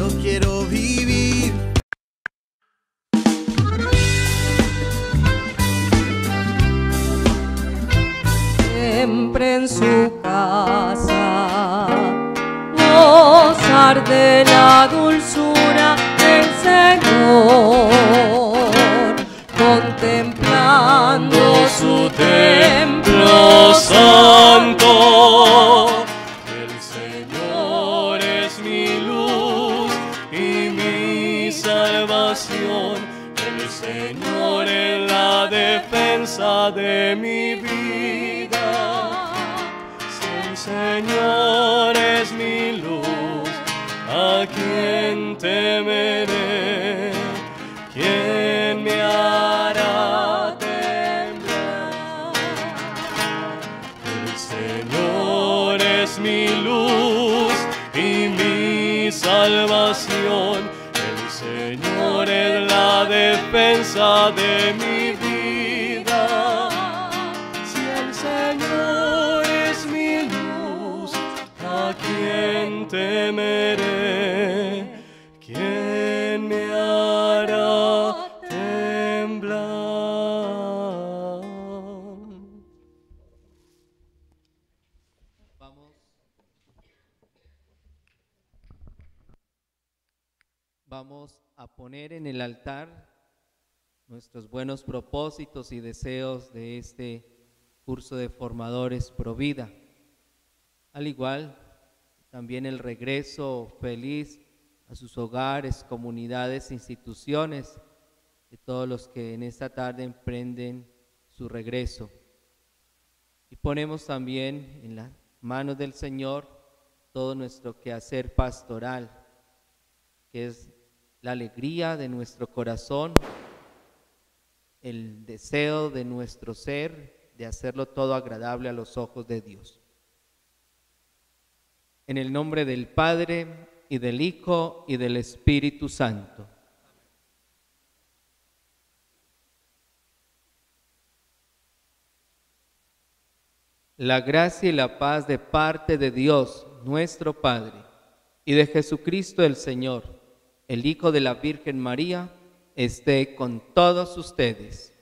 yo quiero vivir. siempre en su Vamos a poner en el altar nuestros buenos propósitos y deseos de este curso de formadores Provida. Al igual, también el regreso feliz a sus hogares, comunidades, instituciones, de todos los que en esta tarde emprenden su regreso. Y ponemos también en las manos del Señor todo nuestro quehacer pastoral, que es la alegría de nuestro corazón, el deseo de nuestro ser de hacerlo todo agradable a los ojos de Dios. En el nombre del Padre y del Hijo y del Espíritu Santo. La gracia y la paz de parte de Dios, nuestro Padre, y de Jesucristo el Señor, el Hijo de la Virgen María, esté con todos ustedes.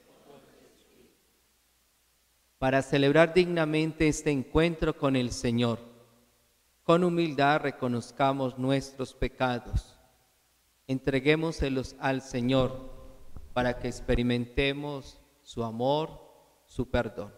Para celebrar dignamente este encuentro con el Señor, con humildad reconozcamos nuestros pecados, entreguémoselos al Señor para que experimentemos su amor, su perdón.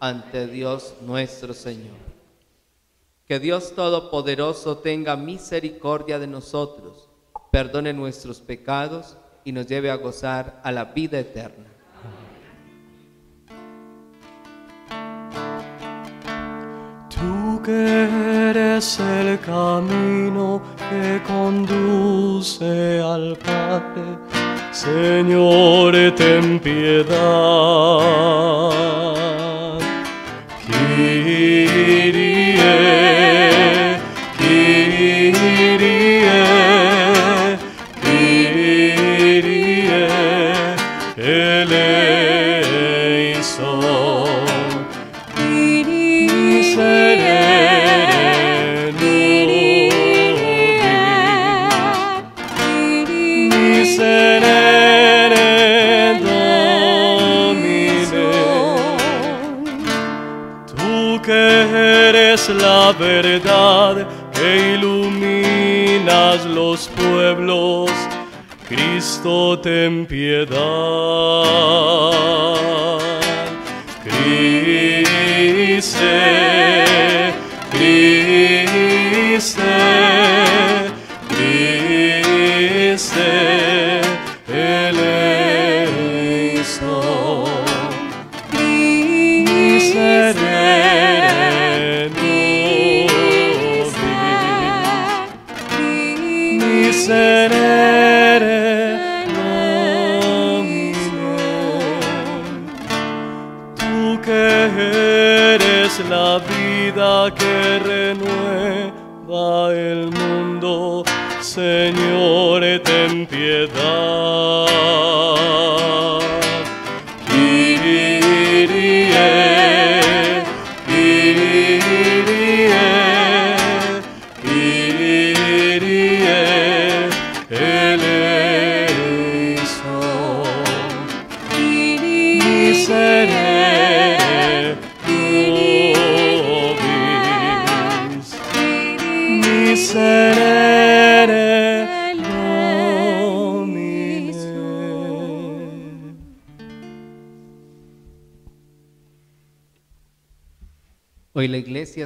ante Dios nuestro Señor. Que Dios Todopoderoso tenga misericordia de nosotros, perdone nuestros pecados y nos lleve a gozar a la vida eterna. Tú que eres el camino que conduce al Padre, Señor, ten piedad. day. Verdad que iluminas los pueblos, Cristo ten piedad. Christe, Christe, Jesus.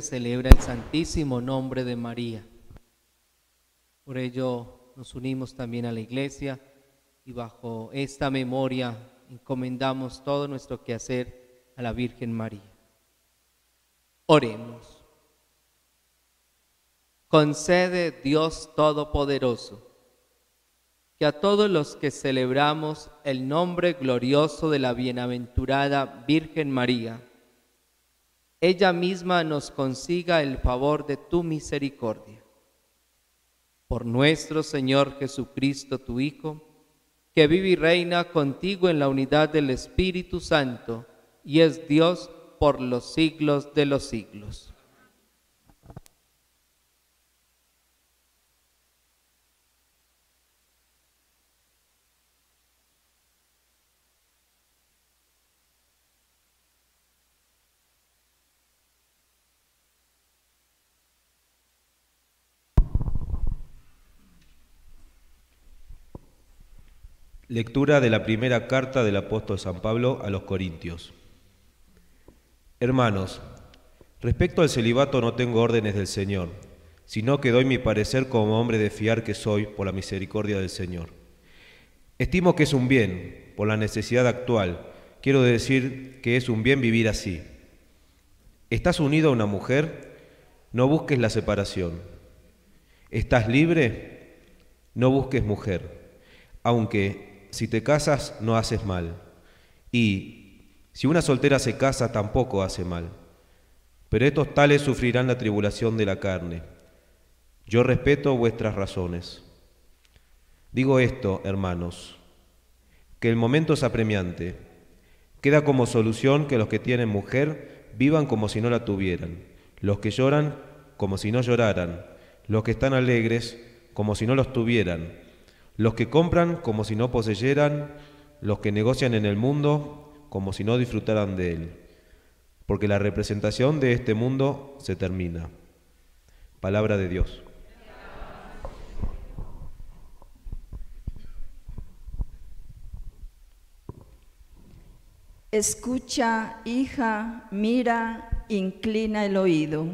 Celebra el santísimo nombre de María. Por ello nos unimos también a la iglesia y bajo esta memoria encomendamos todo nuestro quehacer a la Virgen María. Oremos. Concede Dios Todopoderoso que a todos los que celebramos el nombre glorioso de la bienaventurada Virgen María, ella misma nos consiga el favor de tu misericordia. Por nuestro Señor Jesucristo, tu Hijo, que vive y reina contigo en la unidad del Espíritu Santo y es Dios por los siglos de los siglos. Lectura de la primera carta del apóstol San Pablo a los Corintios. Hermanos, respecto al celibato no tengo órdenes del Señor, sino que doy mi parecer como hombre de fiar que soy por la misericordia del Señor. Estimo que es un bien, por la necesidad actual, quiero decir que es un bien vivir así. ¿Estás unido a una mujer? No busques la separación. ¿Estás libre? No busques mujer, aunque si te casas no haces mal. Y si una soltera se casa tampoco hace mal. Pero estos tales sufrirán la tribulación de la carne. Yo respeto vuestras razones. Digo esto, hermanos, que el momento es apremiante. Queda como solución que los que tienen mujer vivan como si no la tuvieran, los que lloran como si no lloraran, los que están alegres como si no los tuvieran, los que compran como si no poseyeran, los que negocian en el mundo como si no disfrutaran de él, porque la representación de este mundo se termina. Palabra de Dios. Escucha, hija, mira, inclina el oído.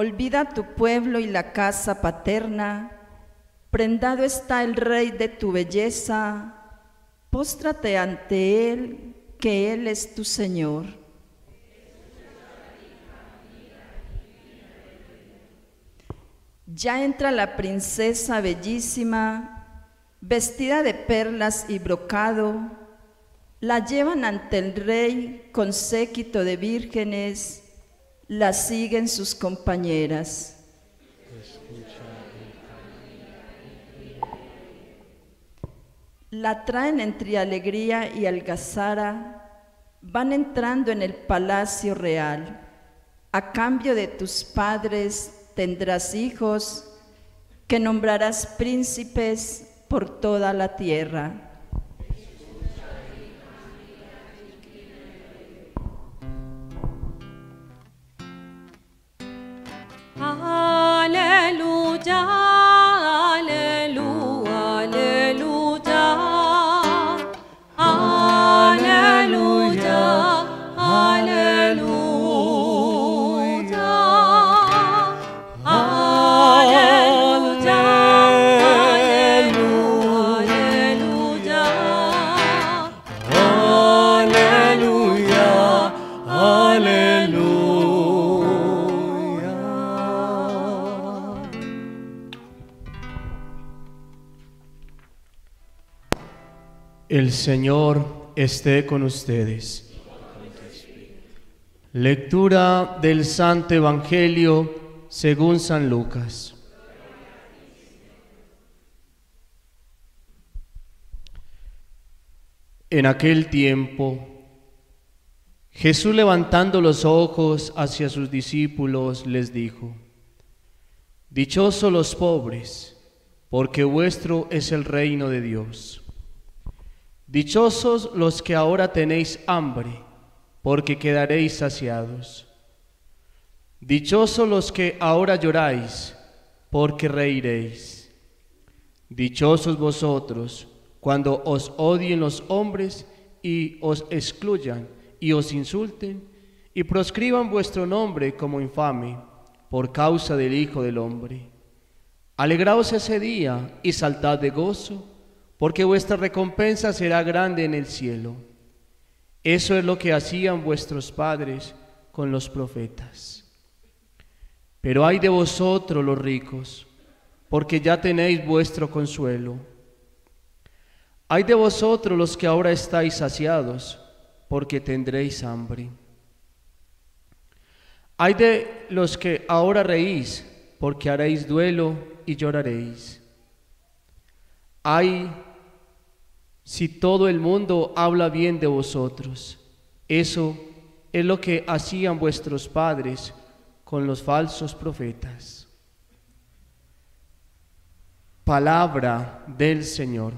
Olvida tu pueblo y la casa paterna, prendado está el rey de tu belleza, póstrate ante él, que él es tu Señor. Ya entra la princesa bellísima, vestida de perlas y brocado, la llevan ante el rey con séquito de vírgenes, la siguen sus compañeras. La traen entre alegría y algazara, van entrando en el palacio real. A cambio de tus padres tendrás hijos, que nombrarás príncipes por toda la tierra. Hallelujah, hallelujah. Señor esté con ustedes. Lectura del Santo Evangelio según San Lucas. En aquel tiempo, Jesús levantando los ojos hacia sus discípulos les dijo, Dichosos los pobres, porque vuestro es el reino de Dios. Dichosos los que ahora tenéis hambre, porque quedaréis saciados. Dichosos los que ahora lloráis, porque reiréis. Dichosos vosotros cuando os odien los hombres y os excluyan y os insulten y proscriban vuestro nombre como infame por causa del Hijo del Hombre. Alegraos ese día y saltad de gozo, porque vuestra recompensa será grande en el cielo. Eso es lo que hacían vuestros padres con los profetas. Pero hay de vosotros los ricos, porque ya tenéis vuestro consuelo. Hay de vosotros los que ahora estáis saciados, porque tendréis hambre. Hay de los que ahora reís, porque haréis duelo y lloraréis. Hay si todo el mundo habla bien de vosotros. Eso es lo que hacían vuestros padres con los falsos profetas. Palabra del Señor.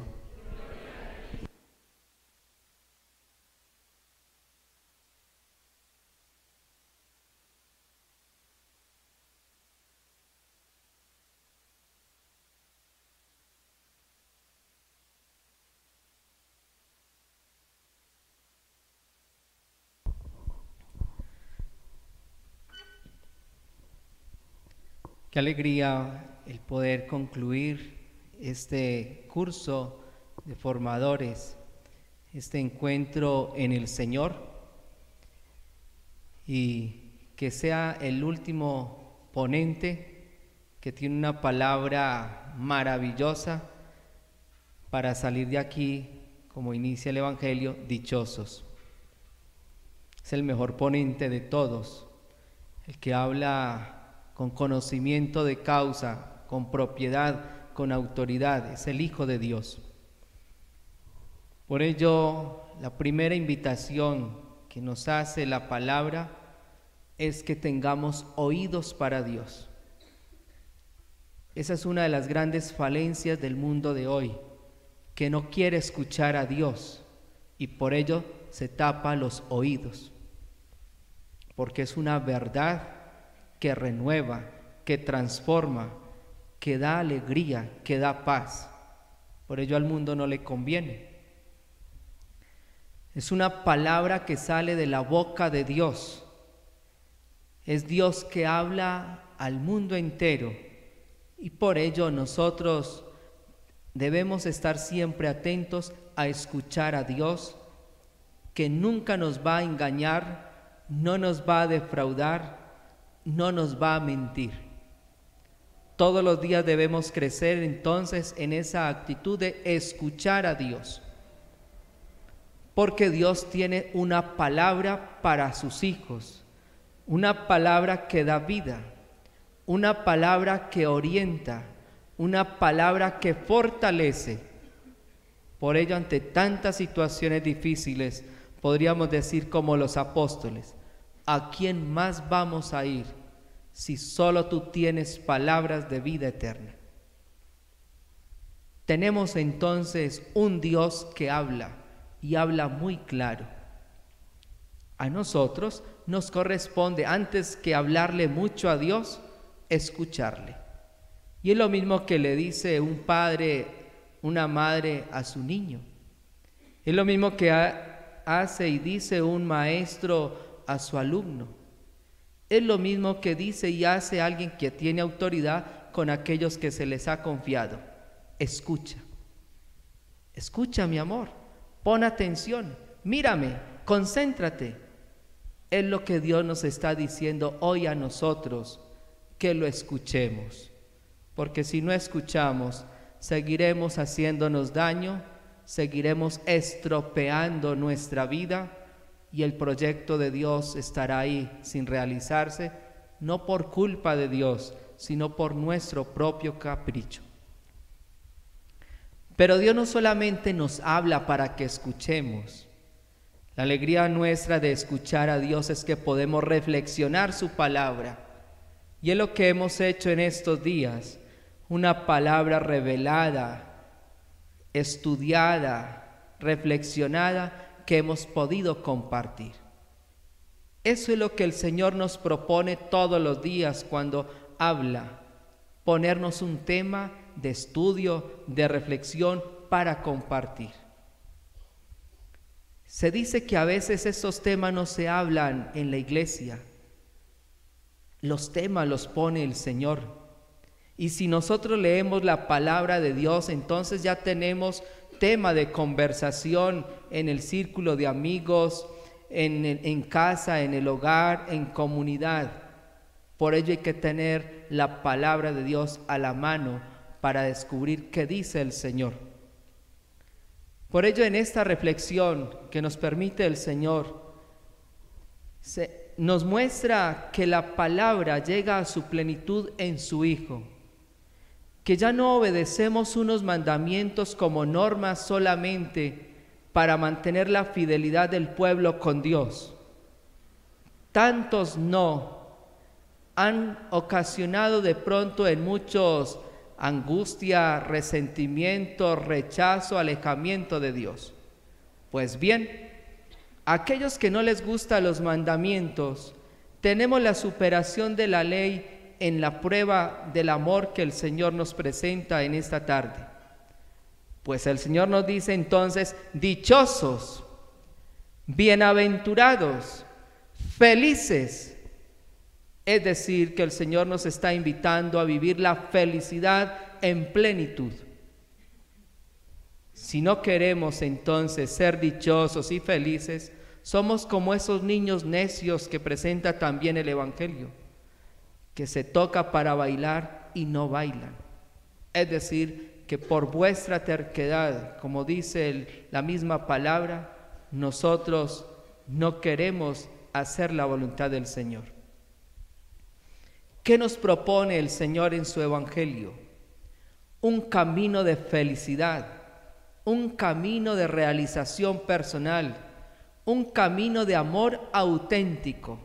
Qué alegría el poder concluir este curso de formadores, este encuentro en el Señor y que sea el último ponente que tiene una palabra maravillosa para salir de aquí, como inicia el Evangelio, dichosos. Es el mejor ponente de todos, el que habla con conocimiento de causa, con propiedad, con autoridad, es el Hijo de Dios. Por ello, la primera invitación que nos hace la palabra es que tengamos oídos para Dios. Esa es una de las grandes falencias del mundo de hoy, que no quiere escuchar a Dios y por ello se tapa los oídos, porque es una verdad que renueva, que transforma, que da alegría, que da paz. Por ello al mundo no le conviene. Es una palabra que sale de la boca de Dios. Es Dios que habla al mundo entero. Y por ello nosotros debemos estar siempre atentos a escuchar a Dios, que nunca nos va a engañar, no nos va a defraudar, no nos va a mentir. Todos los días debemos crecer entonces en esa actitud de escuchar a Dios. Porque Dios tiene una palabra para sus hijos, una palabra que da vida, una palabra que orienta, una palabra que fortalece. Por ello, ante tantas situaciones difíciles, podríamos decir como los apóstoles, ¿a quién más vamos a ir si solo tú tienes palabras de vida eterna? Tenemos entonces un Dios que habla y habla muy claro. A nosotros nos corresponde, antes que hablarle mucho a Dios, escucharle. Y es lo mismo que le dice un padre, una madre a su niño. Es lo mismo que hace y dice un maestro a su alumno. Es lo mismo que dice y hace alguien que tiene autoridad con aquellos que se les ha confiado. Escucha. Escucha, mi amor. Pon atención. Mírame. Concéntrate. Es lo que Dios nos está diciendo hoy a nosotros, que lo escuchemos. Porque si no escuchamos, seguiremos haciéndonos daño, seguiremos estropeando nuestra vida y el proyecto de Dios estará ahí sin realizarse, no por culpa de Dios, sino por nuestro propio capricho. Pero Dios no solamente nos habla para que escuchemos. La alegría nuestra de escuchar a Dios es que podemos reflexionar su palabra. Y es lo que hemos hecho en estos días, una palabra revelada, estudiada, reflexionada, que hemos podido compartir. Eso es lo que el Señor nos propone todos los días cuando habla, ponernos un tema de estudio, de reflexión para compartir. Se dice que a veces esos temas no se hablan en la iglesia. Los temas los pone el Señor. Y si nosotros leemos la palabra de Dios, entonces ya tenemos tema de conversación en el círculo de amigos, en, en casa, en el hogar, en comunidad. Por ello hay que tener la palabra de Dios a la mano para descubrir qué dice el Señor. Por ello en esta reflexión que nos permite el Señor, se, nos muestra que la palabra llega a su plenitud en su Hijo, que ya no obedecemos unos mandamientos como normas solamente para mantener la fidelidad del pueblo con Dios. Tantos no han ocasionado de pronto en muchos angustia, resentimiento, rechazo, alejamiento de Dios. Pues bien, aquellos que no les gustan los mandamientos, tenemos la superación de la ley en la prueba del amor que el Señor nos presenta en esta tarde. Pues el Señor nos dice entonces, dichosos, bienaventurados, felices es decir, que el Señor nos está invitando a vivir la felicidad en plenitud. Si no queremos entonces ser dichosos y felices, somos como esos niños necios que presenta también el Evangelio, que se toca para bailar y no bailan. Es decir, que por vuestra terquedad, como dice la misma palabra, nosotros no queremos hacer la voluntad del Señor. ¿Qué nos propone el Señor en su Evangelio? Un camino de felicidad, un camino de realización personal, un camino de amor auténtico,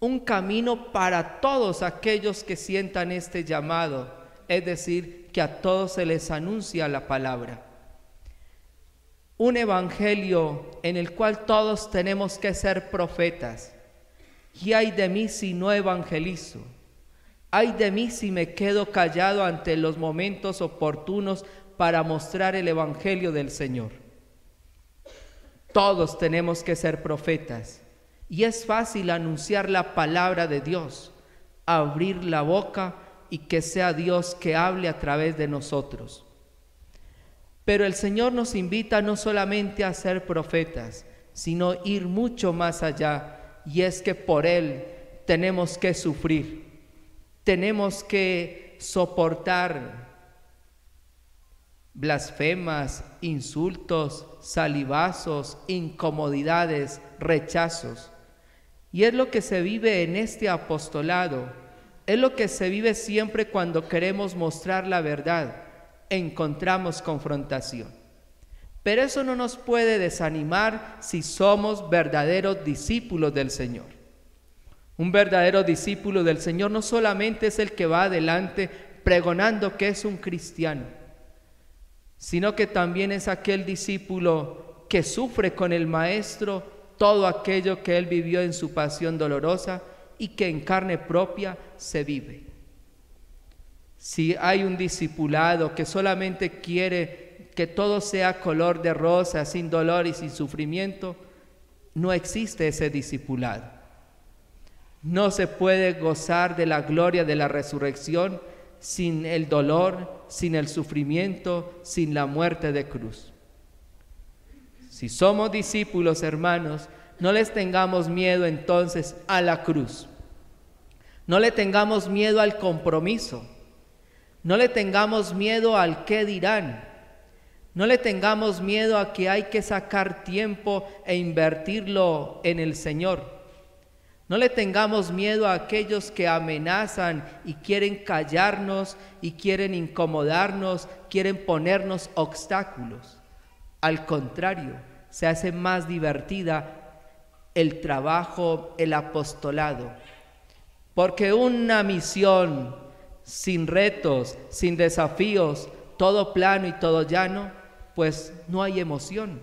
un camino para todos aquellos que sientan este llamado, es decir, que a todos se les anuncia la palabra. Un evangelio en el cual todos tenemos que ser profetas ¿Y hay de mí si no evangelizo? ¿Hay de mí si me quedo callado ante los momentos oportunos para mostrar el Evangelio del Señor? Todos tenemos que ser profetas y es fácil anunciar la palabra de Dios, abrir la boca y que sea Dios que hable a través de nosotros. Pero el Señor nos invita no solamente a ser profetas, sino ir mucho más allá y es que por Él tenemos que sufrir, tenemos que soportar blasfemas, insultos, salivazos, incomodidades, rechazos. Y es lo que se vive en este apostolado, es lo que se vive siempre cuando queremos mostrar la verdad, encontramos confrontación. Pero eso no nos puede desanimar si somos verdaderos discípulos del Señor. Un verdadero discípulo del Señor no solamente es el que va adelante pregonando que es un cristiano, sino que también es aquel discípulo que sufre con el Maestro todo aquello que él vivió en su pasión dolorosa y que en carne propia se vive. Si hay un discipulado que solamente quiere que todo sea color de rosa, sin dolor y sin sufrimiento, no existe ese discipulado. No se puede gozar de la gloria de la resurrección sin el dolor, sin el sufrimiento, sin la muerte de cruz. Si somos discípulos, hermanos, no les tengamos miedo entonces a la cruz. No le tengamos miedo al compromiso. No le tengamos miedo al qué dirán No le tengamos miedo a que hay que sacar tiempo e invertirlo en el Señor. No le tengamos miedo a aquellos que amenazan y quieren callarnos y quieren incomodarnos, quieren ponernos obstáculos. Al contrario, se hace más divertida el trabajo, el apostolado. Porque una misión sin retos, sin desafíos, todo plano y todo llano, pues no hay emoción,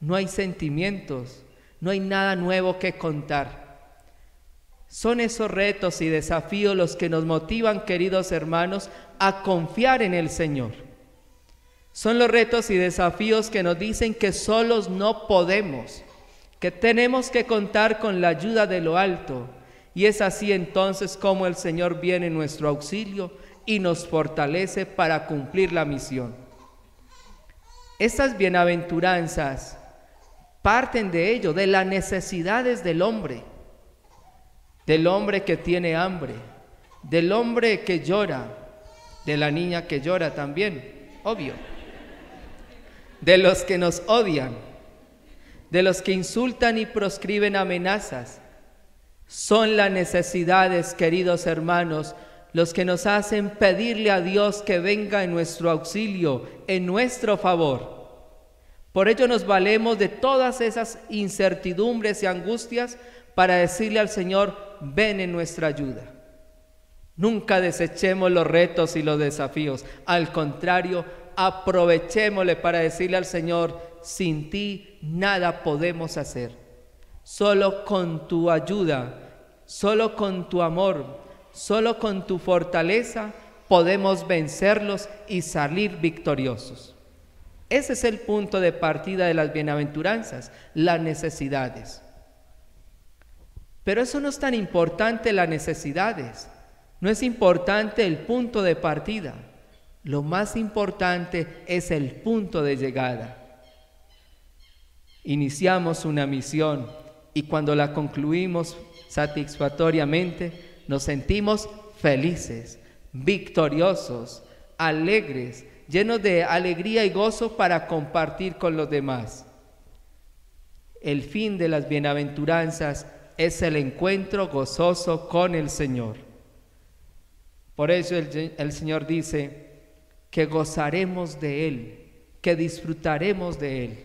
no hay sentimientos, no hay nada nuevo que contar. Son esos retos y desafíos los que nos motivan, queridos hermanos, a confiar en el Señor. Son los retos y desafíos que nos dicen que solos no podemos, que tenemos que contar con la ayuda de lo alto. Y es así entonces como el Señor viene en nuestro auxilio y nos fortalece para cumplir la misión. Estas bienaventuranzas parten de ello, de las necesidades del hombre del hombre que tiene hambre, del hombre que llora, de la niña que llora también, obvio, de los que nos odian, de los que insultan y proscriben amenazas. Son las necesidades, queridos hermanos, los que nos hacen pedirle a Dios que venga en nuestro auxilio, en nuestro favor. Por ello nos valemos de todas esas incertidumbres y angustias para decirle al Señor, ven en nuestra ayuda. Nunca desechemos los retos y los desafíos. Al contrario, aprovechémosle para decirle al Señor, sin ti nada podemos hacer. Solo con tu ayuda, solo con tu amor, solo con tu fortaleza podemos vencerlos y salir victoriosos. Ese es el punto de partida de las bienaventuranzas, las necesidades. Pero eso no es tan importante las necesidades, no es importante el punto de partida, lo más importante es el punto de llegada. Iniciamos una misión y cuando la concluimos satisfactoriamente nos sentimos felices, victoriosos, alegres, llenos de alegría y gozo para compartir con los demás. El fin de las bienaventuranzas es el encuentro gozoso con el Señor. Por eso el, Señor dice que gozaremos de Él, que disfrutaremos de Él.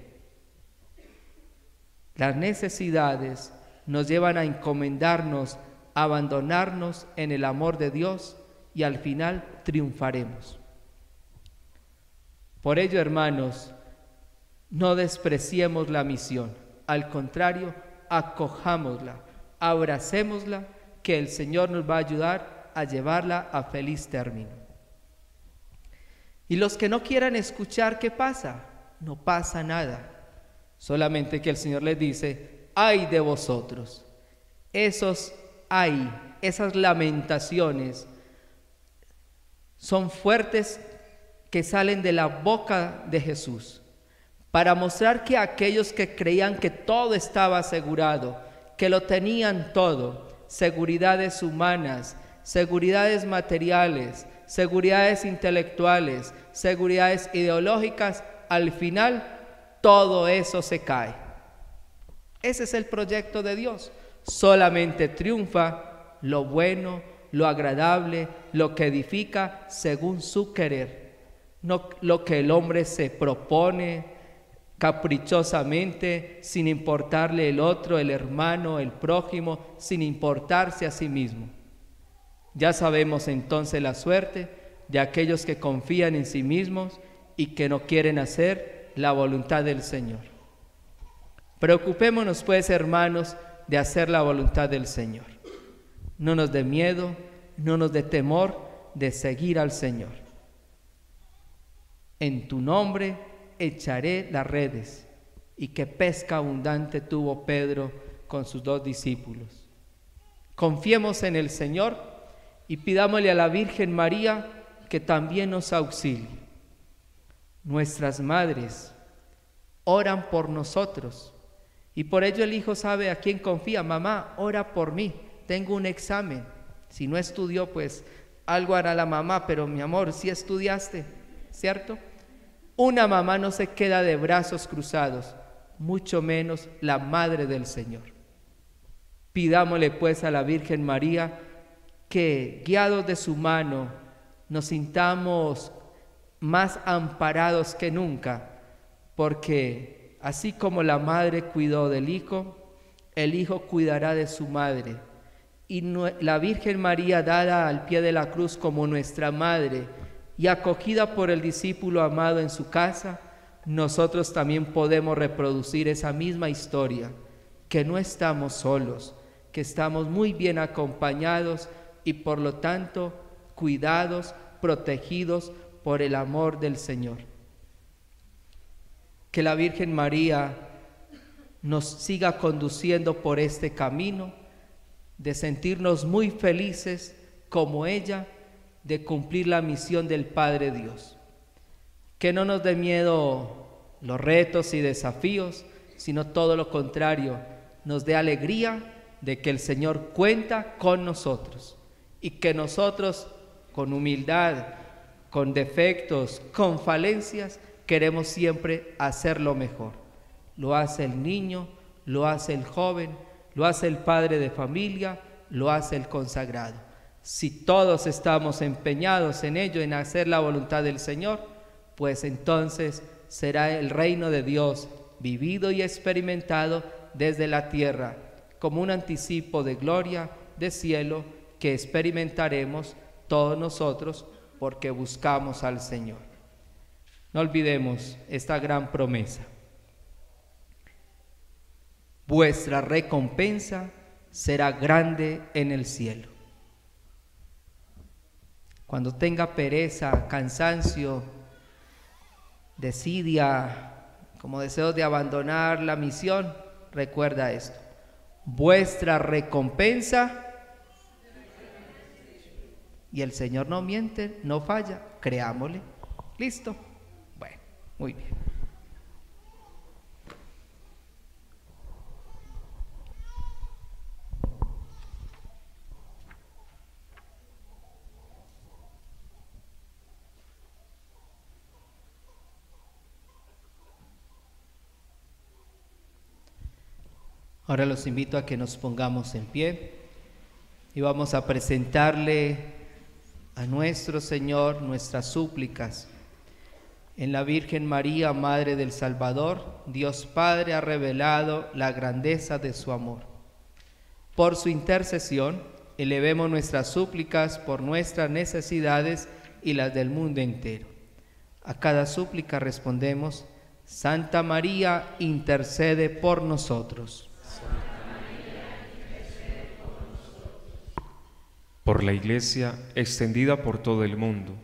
Las necesidades nos llevan a encomendarnos, a abandonarnos en el amor de Dios y al final triunfaremos. Por ello, hermanos, no despreciemos la misión, al contrario, acojámosla, abracémosla, que el Señor nos va a ayudar a llevarla a feliz término. Y los que no quieran escuchar, ¿qué pasa? No pasa nada. Solamente que el Señor les dice, ay de vosotros. Esos ay, esas lamentaciones son fuertes que salen de la boca de Jesús para mostrar que aquellos que creían que todo estaba asegurado, que lo tenían todo, seguridades humanas, seguridades materiales, seguridades intelectuales, seguridades ideológicas, al final todo eso se cae. Ese es el proyecto de Dios. Solamente triunfa lo bueno, lo agradable, lo que edifica según su querer, no lo que el hombre se propone, caprichosamente, sin importarle el otro, el hermano, el prójimo, sin importarse a sí mismo. Ya sabemos entonces la suerte de aquellos que confían en sí mismos y que no quieren hacer la voluntad del Señor. Preocupémonos pues, hermanos, de hacer la voluntad del Señor. No nos dé miedo, no nos dé temor de seguir al Señor. En tu nombre, echaré las redes. Y qué pesca abundante tuvo Pedro con sus dos discípulos. Confiemos en el Señor y pidámosle a la Virgen María que también nos auxilie. Nuestras madres oran por nosotros y por ello el hijo sabe a quién confía. Mamá, ora por mí, tengo un examen. Si no estudió, pues algo hará la mamá, pero mi amor, si estudiaste, ¿cierto? Una mamá no se queda de brazos cruzados, mucho menos la Madre del Señor. Pidámosle pues a la Virgen María que, guiados de su mano, nos sintamos más amparados que nunca, porque así como la madre cuidó del hijo, el hijo cuidará de su madre. Y la Virgen María dada al pie de la cruz como nuestra madre y acogida por el discípulo amado en su casa, nosotros también podemos reproducir esa misma historia, que no estamos solos, que estamos muy bien acompañados y por lo tanto cuidados, protegidos por el amor del Señor. Que la Virgen María nos siga conduciendo por este camino de sentirnos muy felices como ella de cumplir la misión del Padre Dios. Que no nos dé miedo los retos y desafíos, sino todo lo contrario, nos dé alegría de que el Señor cuenta con nosotros y que nosotros con humildad, con defectos, con falencias, queremos siempre hacerlo mejor. Lo hace el niño, lo hace el joven, lo hace el padre de familia, lo hace el consagrado. Si todos estamos empeñados en ello, en hacer la voluntad del Señor, pues entonces será el reino de Dios vivido y experimentado desde la tierra, como un anticipo de gloria, de cielo, que experimentaremos todos nosotros porque buscamos al Señor. No olvidemos esta gran promesa. Vuestra recompensa será grande en el cielo. Cuando tenga pereza, cansancio, desidia, como deseo de abandonar la misión, recuerda esto. Vuestra recompensa y el Señor no miente, no falla, creámosle. ¿Listo? Bueno, muy bien. Ahora los invito a que nos pongamos en pie y vamos a presentarle a nuestro Señor nuestras súplicas. En la Virgen María, Madre del Salvador, Dios Padre ha revelado la grandeza de su amor. Por su intercesión, elevemos nuestras súplicas por nuestras necesidades y las del mundo entero. A cada súplica respondemos, Santa María, intercede por nosotros. Por la Iglesia extendida por todo el mundo,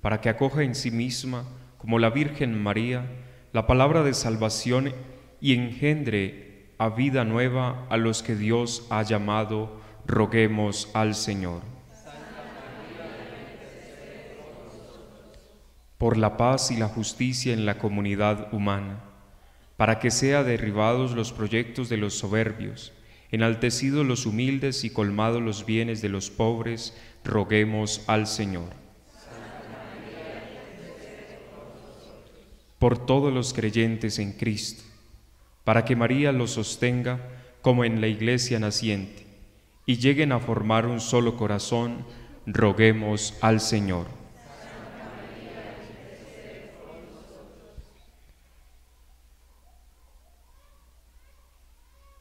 para que acoja en sí misma, como la Virgen María, la palabra de salvación y engendre a vida nueva a los que Dios ha llamado, roguemos al Señor. Por la paz y la justicia en la comunidad humana, para que sea derribados los proyectos de los soberbios, enaltecidos los humildes y colmados los bienes de los pobres, roguemos al Señor. Por todos los creyentes en Cristo, para que María los sostenga como en la iglesia naciente, y lleguen a formar un solo corazón, roguemos al Señor.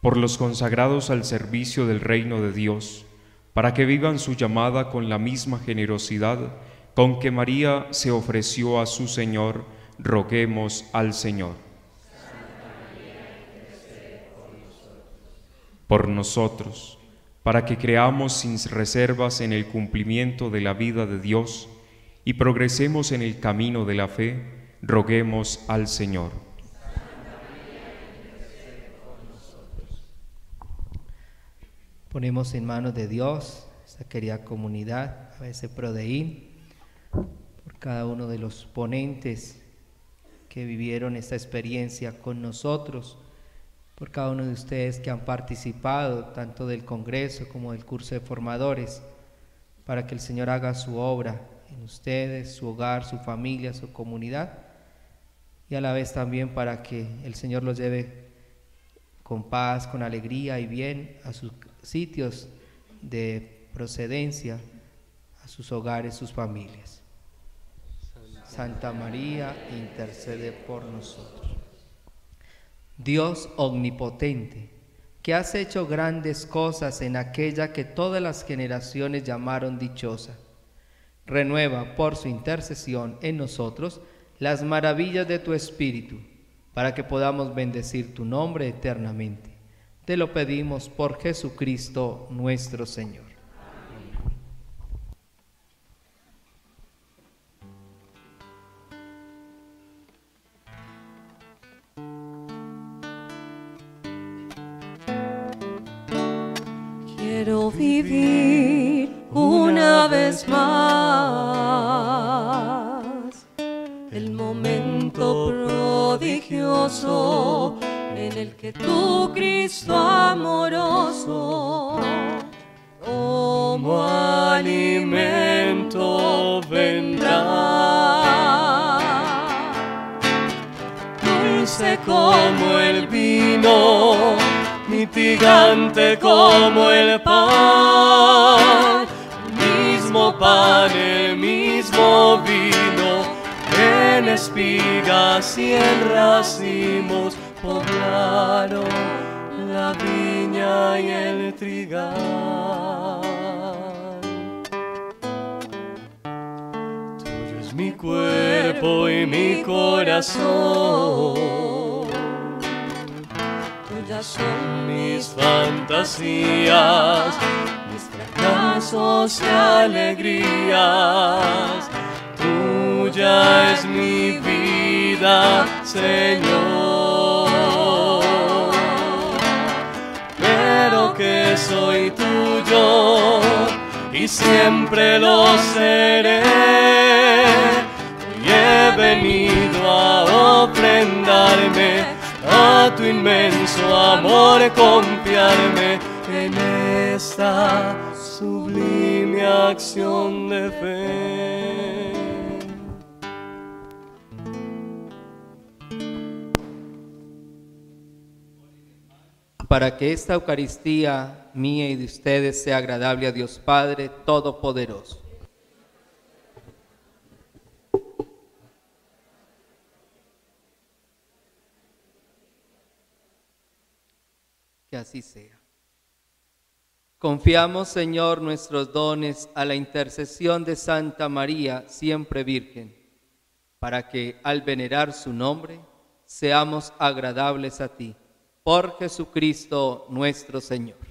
Por los consagrados al servicio del reino de Dios, para que vivan su llamada con la misma generosidad con que María se ofreció a su Señor, roguemos al Señor. Por nosotros, para que creamos sin reservas en el cumplimiento de la vida de Dios y progresemos en el camino de la fe, roguemos al Señor. Ponemos en manos de Dios esta querida comunidad, a ese Prodeín, por cada uno de los ponentes que vivieron esta experiencia con nosotros, por cada uno de ustedes que han participado tanto del Congreso como del curso de formadores, para que el Señor haga su obra en ustedes, su hogar, su familia, su comunidad, y a la vez también para que el Señor los lleve con paz, con alegría y bien a sus sitios de procedencia, a sus hogares, sus familias. Santa María, intercede por nosotros. Dios omnipotente, que has hecho grandes cosas en aquella que todas las generaciones llamaron dichosa, renueva por su intercesión en nosotros las maravillas de tu Espíritu, para que podamos bendecir tu nombre eternamente. Te lo pedimos por Jesucristo nuestro Señor. Quiero vivir una vez más el momento prodigioso el que tu Cristo amoroso como alimento vendrá. Dulce como el vino, mitigante como el pan, mismo pan, el mismo vino, en espigas y en racimos poblaron la viña y el trigal. Tuyo es mi cuerpo y mi corazón. Tuyas son mis fantasías, mis fracasos y alegrías. Tuya es mi vida, Señor. Siempre lo seré. Hoy he venido a ofrendarme a tu inmenso amor, confiarme en esta sublime acción de fe. para que esta Eucaristía mía y de ustedes sea agradable a Dios Padre Todopoderoso. Que así sea. Confiamos, Señor, nuestros dones a la intercesión de Santa María, siempre Virgen, para que al venerar su nombre seamos agradables a ti por Jesucristo nuestro Señor.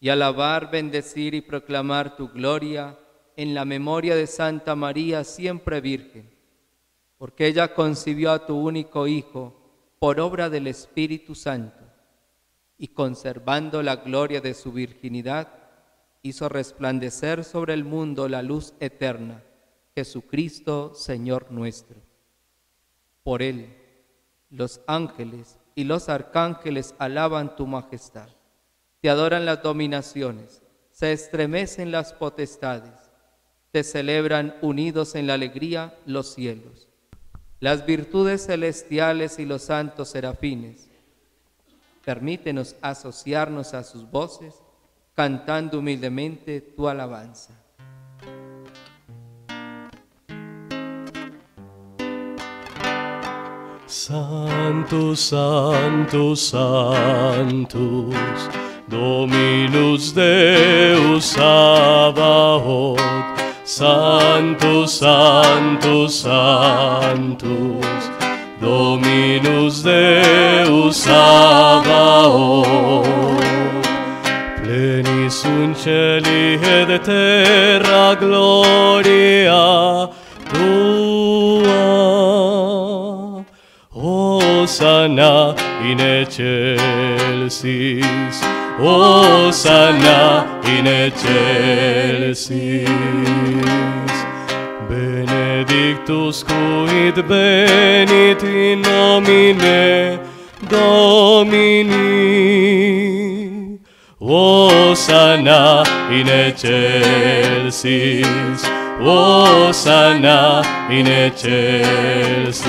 y alabar, bendecir y proclamar tu gloria en la memoria de Santa María, siempre Virgen, porque ella concibió a tu único Hijo por obra del Espíritu Santo, y conservando la gloria de su virginidad, hizo resplandecer sobre el mundo la luz eterna, Jesucristo, Señor nuestro. Por él, los ángeles y los arcángeles alaban tu majestad. Te adoran las dominaciones, se estremecen las potestades, te celebran unidos en la alegría los cielos. Las virtudes celestiales y los santos serafines, permítenos asociarnos a sus voces, cantando humildemente tu alabanza. Santus, Santus, Santus, Dominus Deus Sabaoth, Sanctus, Sanctus, Sanctus, Dominus Deus Sabaoth. Plenis sunt celi et terra gloria Tua, Hosanna in excelsis, Hosanna in excelsis. Benedictus cuit venit in nomine Domini. Hosanna in excelsis, Hosanna in excelsis.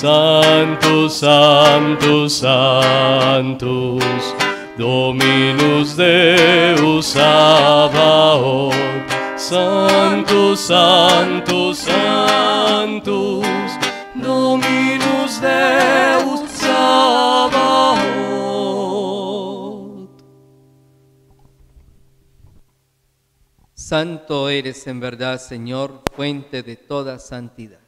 Sanctus, Sanctus, Sanctus, Dominus Deus Sabaoth. Sanctus, Sanctus, Sanctus, Dominus Deus Sabaoth. Santo eres en verdad, Señor, fuente de toda santidad.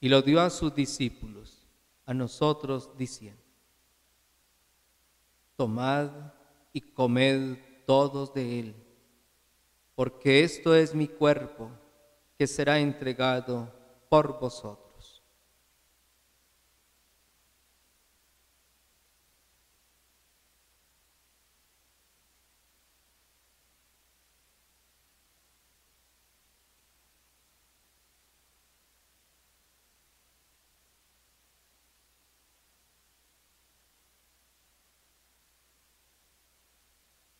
y lo dio a sus discípulos, a nosotros diciendo, tomad y comed todos de él, porque esto es mi cuerpo que será entregado por vosotros.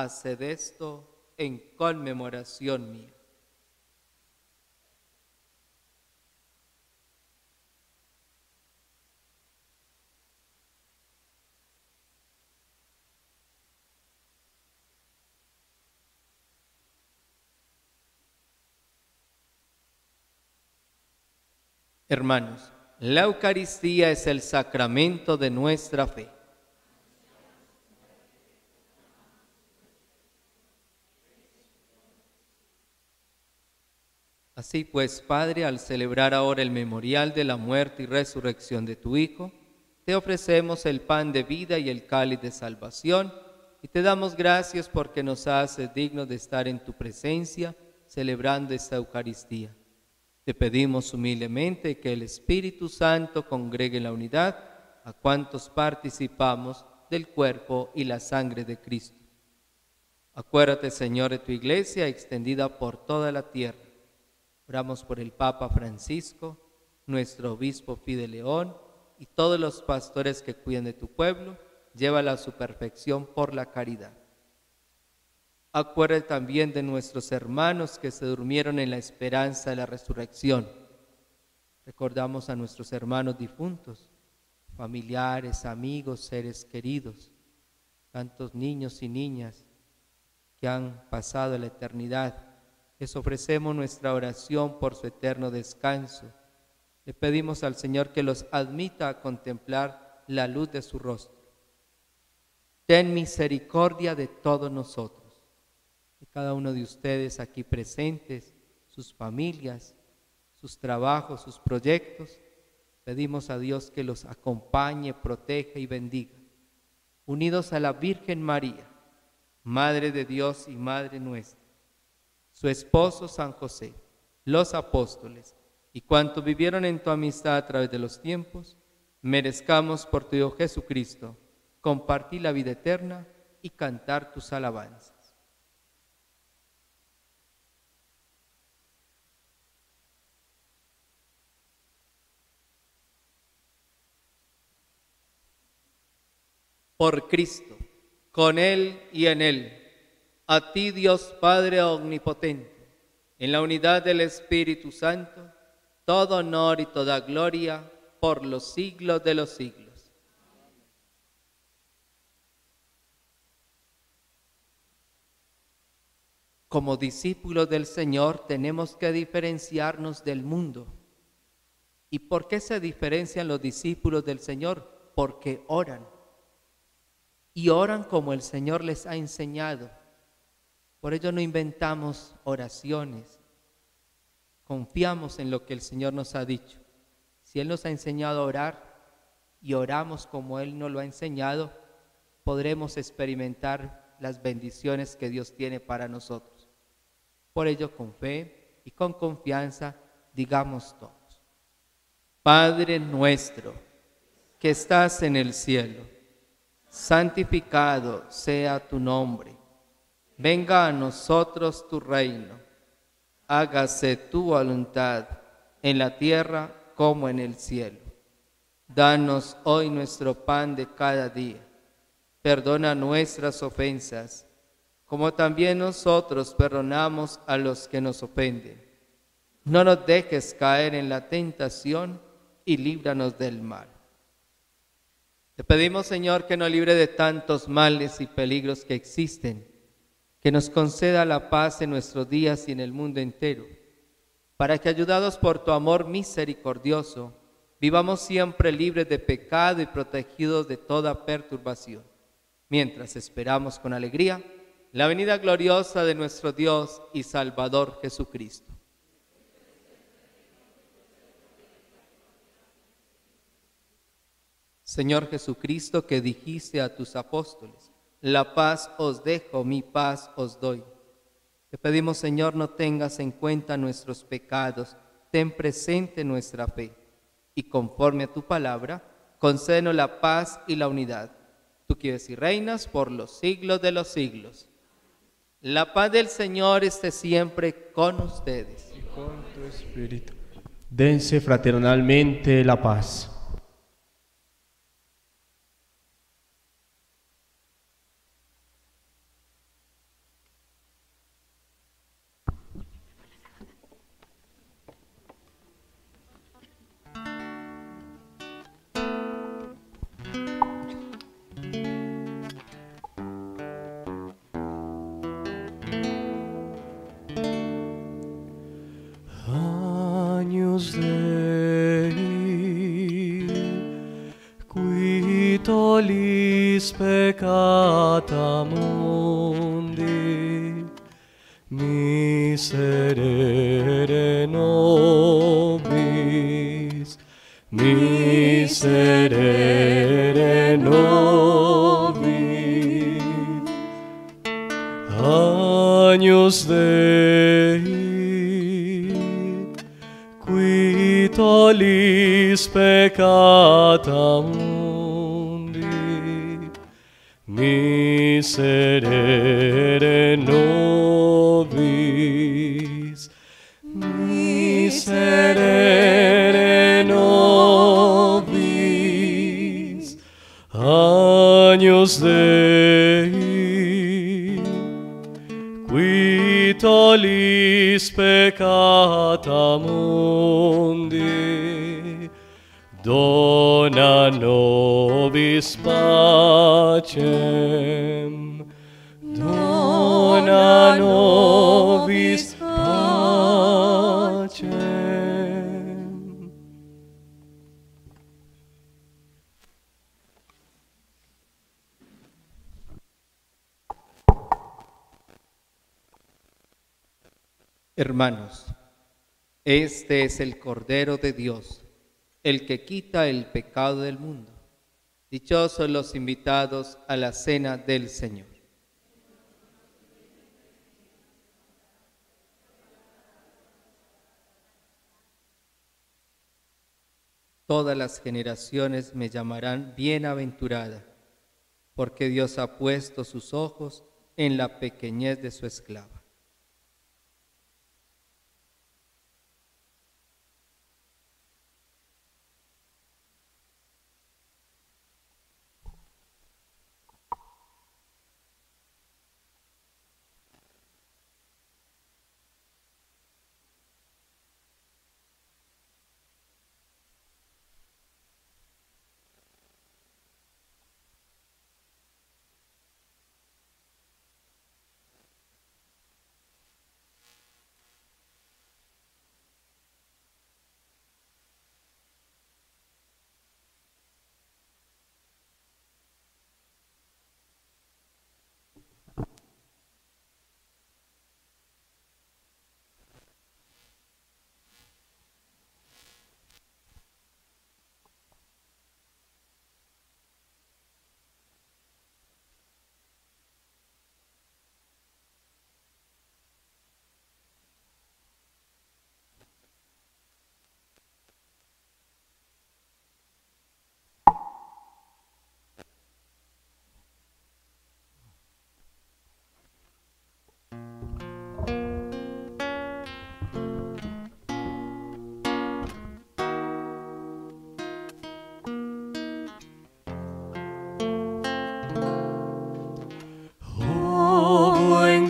Haced esto en conmemoración mía. Hermanos, la Eucaristía es el sacramento de nuestra fe. Así pues, Padre, al celebrar ahora el memorial de la muerte y resurrección de tu Hijo, te ofrecemos el pan de vida y el cáliz de salvación, y te damos gracias porque nos haces dignos de estar en tu presencia celebrando esta Eucaristía. Te pedimos humildemente que el Espíritu Santo congregue la unidad a cuantos participamos del cuerpo y la sangre de Cristo. Acuérdate, Señor, de tu iglesia extendida por toda la tierra. Oramos por el Papa Francisco, nuestro obispo Fide León y todos los pastores que cuidan de tu pueblo. Llévala a su perfección por la caridad. Acuérdate también de nuestros hermanos que se durmieron en la esperanza de la resurrección. Recordamos a nuestros hermanos difuntos, familiares, amigos, seres queridos, tantos niños y niñas que han pasado la eternidad. Les ofrecemos nuestra oración por su eterno descanso. Le pedimos al Señor que los admita a contemplar la luz de su rostro. Ten misericordia de todos nosotros de cada uno de ustedes aquí presentes, sus familias, sus trabajos, sus proyectos. Pedimos a Dios que los acompañe, proteja y bendiga. Unidos a la Virgen María, Madre de Dios y Madre nuestra, su esposo San José, los apóstoles y cuantos vivieron en tu amistad a través de los tiempos, merezcamos por tu Hijo Jesucristo compartir la vida eterna y cantar tus alabanzas. por Cristo, con Él y en Él, a ti Dios Padre Omnipotente, en la unidad del Espíritu Santo, todo honor y toda gloria por los siglos de los siglos. Como discípulos del Señor tenemos que diferenciarnos del mundo. ¿Y por qué se diferencian los discípulos del Señor? Porque oran. Y oran como el Señor les ha enseñado. Por ello no inventamos oraciones. Confiamos en lo que el Señor nos ha dicho. Si Él nos ha enseñado a orar y oramos como Él nos lo ha enseñado, podremos experimentar las bendiciones que Dios tiene para nosotros. Por ello, con fe y con confianza, digamos todos, Padre nuestro, que estás en el cielo, santificado sea tu nombre, venga a nosotros tu reino, hágase tu voluntad en la tierra como en el cielo. Danos hoy nuestro pan de cada día, perdona nuestras ofensas como también nosotros perdonamos a los que nos ofenden. No nos dejes caer en la tentación y líbranos del mal. Te pedimos, Señor, que nos libre de tantos males y peligros que existen, que nos conceda la paz en nuestros días y en el mundo entero, para que, ayudados por tu amor misericordioso, vivamos siempre libres de pecado y protegidos de toda perturbación, mientras esperamos con alegría la venida gloriosa de nuestro Dios y Salvador Jesucristo. Señor Jesucristo, que dijiste a tus apóstoles, la paz os dejo, mi paz os doy. Te pedimos, Señor, no tengas en cuenta nuestros pecados, ten presente nuestra fe y conforme a tu palabra, concédenos la paz y la unidad. Tú quieres y reinas por los siglos de los siglos. La paz del Señor esté siempre con ustedes. Y con tu espíritu. Dense fraternalmente la paz. solis peccata mundi miserere nobis miserere nobis. Agnus Dei qui tolis peccatam Dei, qui tollis peccata mundi, dona nobis pacem, este es el Cordero de Dios, el que quita el pecado del mundo. Dichosos los invitados a la cena del Señor. Todas las generaciones me llamarán bienaventurada, porque Dios ha puesto sus ojos en la pequeñez de su esclava.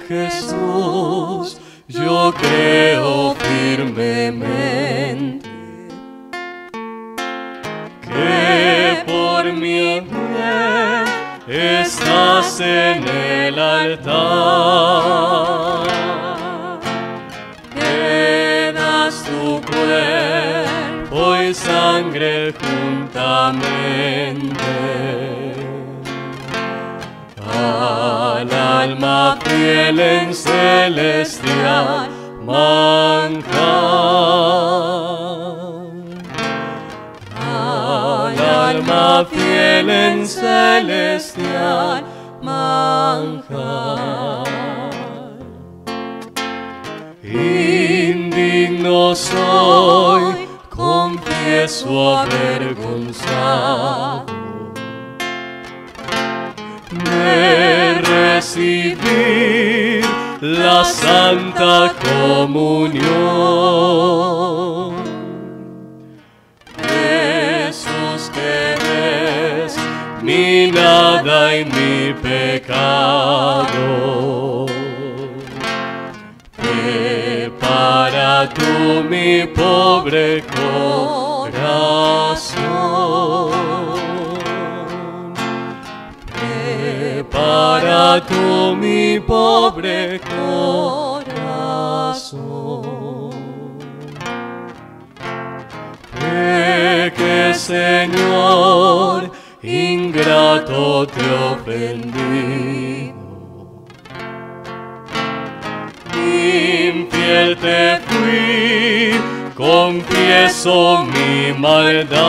Jesús, yo creo firmemente que por mi bien estás en el altar. Sangre juntamente al alma fiel en celestial manjar. Al alma fiel en celestial manjar. Indigno soy, confieso avergonzado de recibir la santa comunión. Jesús que ves mi nada y mi pecado. Prepara tú mi pobre corazón. Prepara tú mi pobre corazón. Peque, Señor, ingrato te ofendí. Infiel te fui, confieso mi maldad.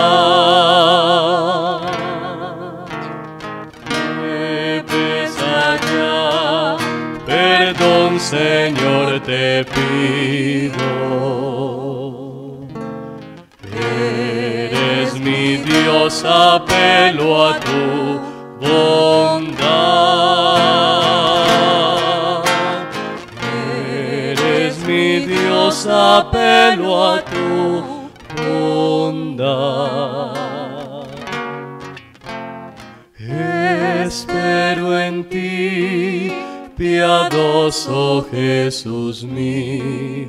Me pesa perdón Señor te pido. Eres mi Dios, apelo a tu bondad. Apelo a tu bondad. Espero en ti, piadoso Jesús mío.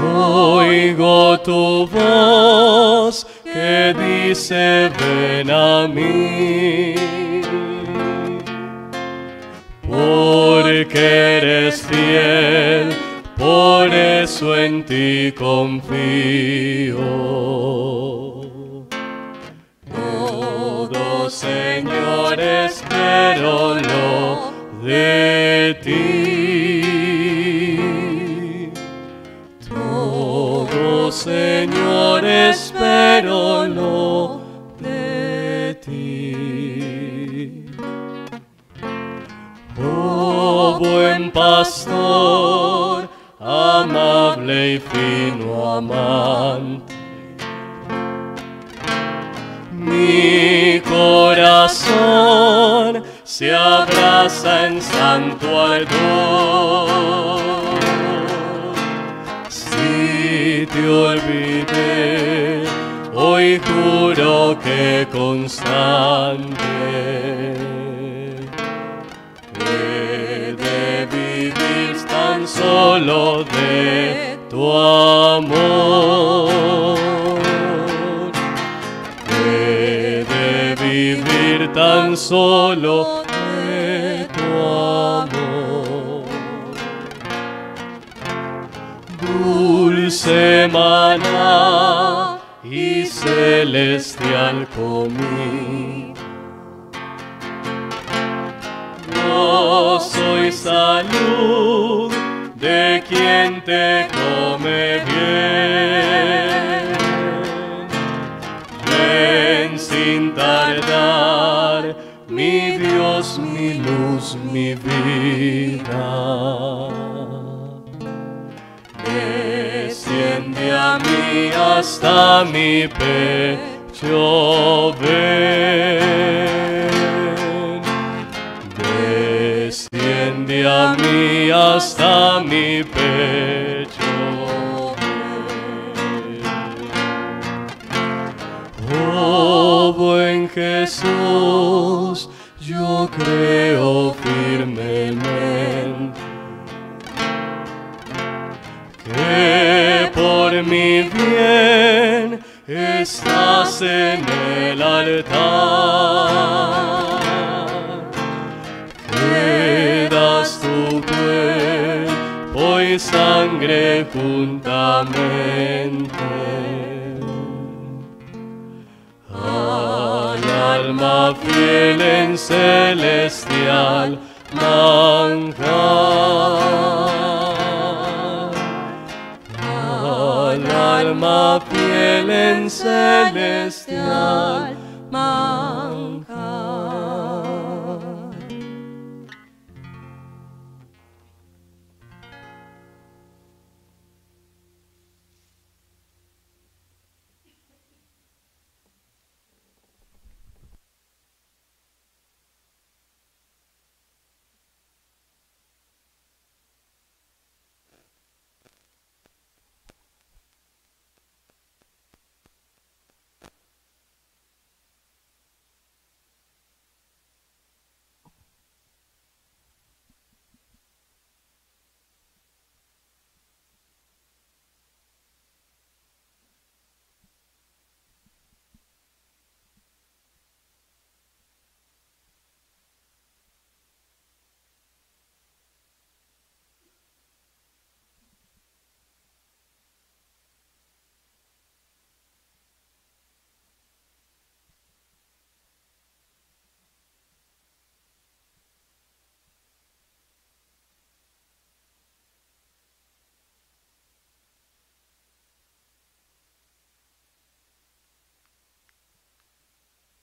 Oigo tu voz que dice ven a mí. Porque eres fiel, por eso en ti confío. Todo Señor espero lo de ti. Todo Señor espero lo buen pastor, amable y fino amante. Mi corazón se abraza en santo ardor. Si te olvidé, hoy juro que constante he de vivir tan solo de tu amor. He de vivir tan solo de tu amor. Dulce maná y celestial comida. Yo soy salud de quien te come bien. Ven sin tardar, mi Dios, mi luz, mi vida. Desciende a mí hasta mi pecho. Desciende a mí hasta mi pecho. Oh buen Jesús, yo creo firmemente que por mi bien estás en el altar. Sangre juntamente. Al alma fiel en celestial manjar. Al alma fiel en celestial manjar.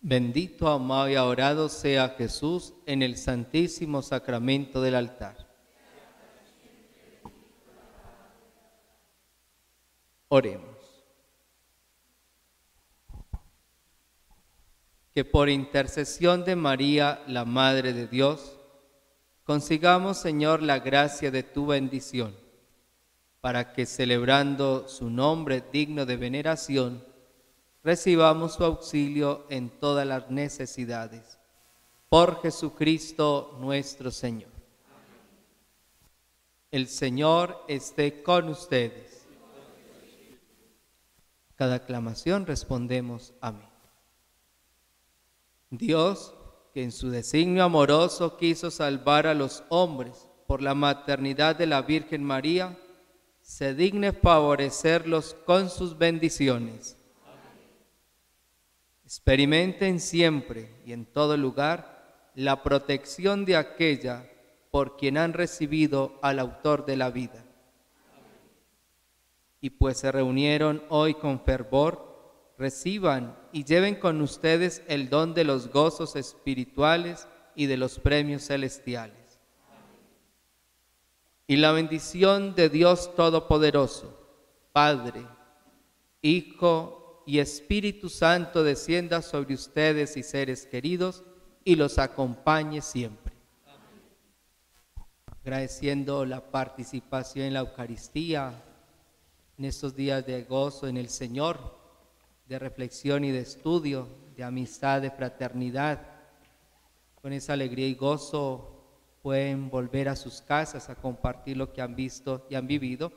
Bendito, amado y adorado sea Jesús en el santísimo sacramento del altar. Oremos. Que por intercesión de María, la Madre de Dios, consigamos, Señor, la gracia de tu bendición, para que celebrando su nombre digno de veneración, recibamos su auxilio en todas las necesidades. Por Jesucristo nuestro Señor. El Señor esté con ustedes. Cada aclamación respondemos amén. Dios, que en su designio amoroso quiso salvar a los hombres por la maternidad de la Virgen María, se digne favorecerlos con sus bendiciones. Experimenten siempre y en todo lugar la protección de aquella por quien han recibido al autor de la vida. Y pues se reunieron hoy con fervor, reciban y lleven con ustedes el don de los gozos espirituales y de los premios celestiales. Y la bendición de Dios Todopoderoso, Padre, Hijo y Espíritu Santo descienda sobre ustedes y seres queridos y los acompañe siempre. Agradeciendo la participación en la Eucaristía, en estos días de gozo en el Señor, de reflexión y de estudio, de amistad, de fraternidad. Con esa alegría y gozo pueden volver a sus casas a compartir lo que han visto y han vivido.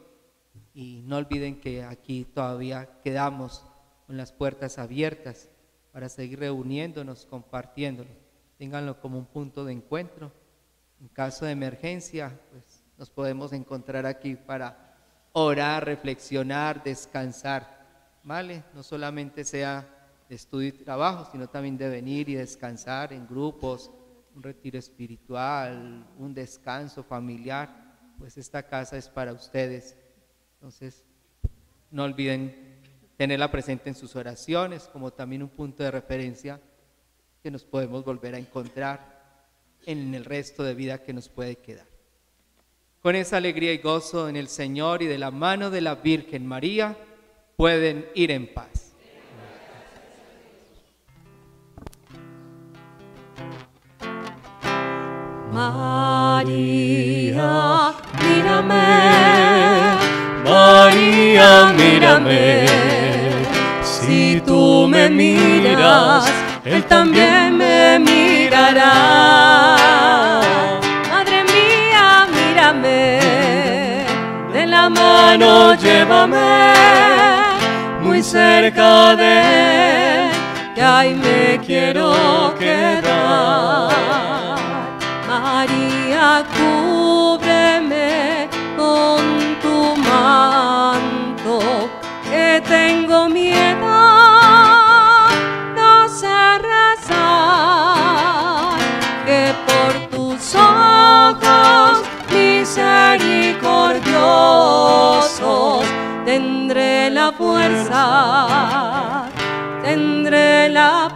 Y no olviden que aquí todavía quedamos con las puertas abiertas para seguir reuniéndonos, compartiéndolo. Ténganlo como un punto de encuentro. En caso de emergencia, pues nos podemos encontrar aquí para orar, reflexionar, descansar. ¿Vale? No solamente sea de estudio y trabajo, sino también de venir y descansar en grupos, un retiro espiritual, un descanso familiar. Pues esta casa es para ustedes. Entonces, no olviden tenerla presente en sus oraciones, como también un punto de referencia que nos podemos volver a encontrar en el resto de vida que nos puede quedar. Con esa alegría y gozo en el Señor y de la mano de la Virgen María, pueden ir en paz. María, mírame, María, mírame. Si tú me miras, Él también me mirará. Madre mía, mírame, de la Mano, llévame muy cerca de Él, que ahí me quiero quedar. María, cúbreme con tu manto, misericordiosos tendré la fuerza, tendré la